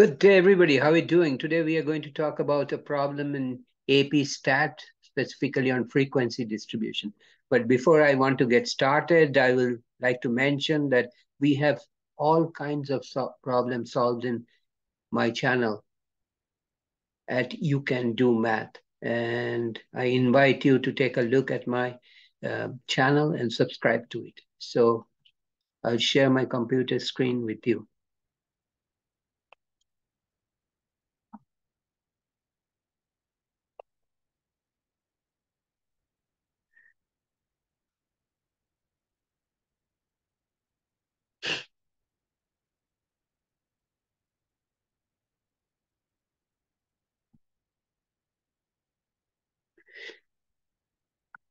Good day, everybody. How are you doing? Today we are going to talk about a problem in AP Stat, specifically on frequency distribution. But before I want to get started, I will like to mention that we have all kinds of so problems solved in my channel at You Can Do Math. And I invite you to take a look at my uh, channel and subscribe to it. So I'll share my computer screen with you.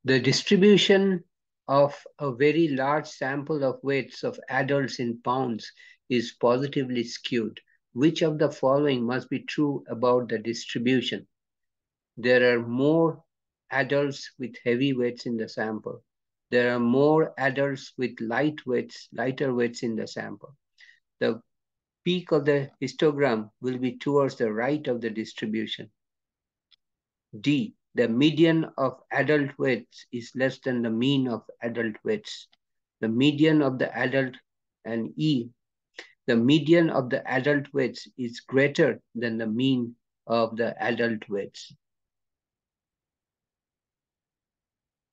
The distribution of a very large sample of weights of adults in pounds is positively skewed. Which of the following must be true about the distribution? There are more adults with heavy weights in the sample. There are more adults with light weights, lighter weights in the sample. The peak of the histogram will be towards the right of the distribution. D, the median of adult weights is less than the mean of adult weights. The median of the adult and E, the median of the adult weights is greater than the mean of the adult weights.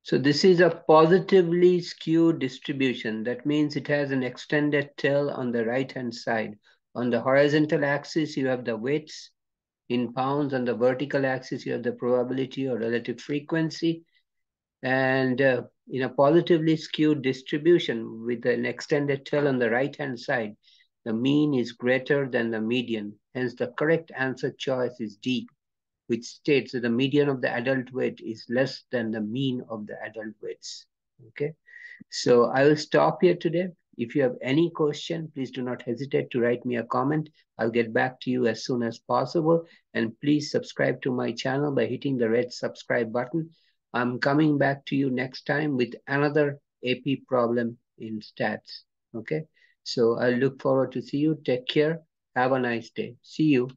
So this is a positively skewed distribution. That means it has an extended tail on the right-hand side. On the horizontal axis, you have the weights in pounds. On the vertical axis, you have the probability or relative frequency. And uh, in a positively skewed distribution with an extended tail on the right-hand side, the mean is greater than the median. Hence, the correct answer choice is D, which states that the median of the adult weight is less than the mean of the adult weights. Okay, so I will stop here today. If you have any question, please do not hesitate to write me a comment. I'll get back to you as soon as possible. And please subscribe to my channel by hitting the red subscribe button. I'm coming back to you next time with another AP problem in stats. Okay, so I look forward to see you. Take care. Have a nice day. See you.